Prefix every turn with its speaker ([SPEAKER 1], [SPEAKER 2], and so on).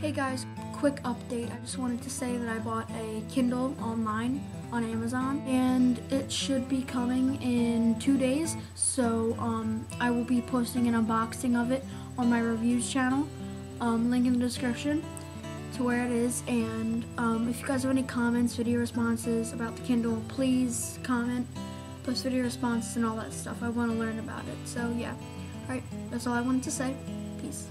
[SPEAKER 1] Hey guys, quick update. I just wanted to say that I bought a Kindle online on Amazon and it should be coming in two days. So um, I will be posting an unboxing of it on my reviews channel. Um, link in the description to where it is. And um, if you guys have any comments, video responses about the Kindle, please comment, post video responses and all that stuff. I want to learn about it. So yeah. Alright, that's all I wanted to say. Peace.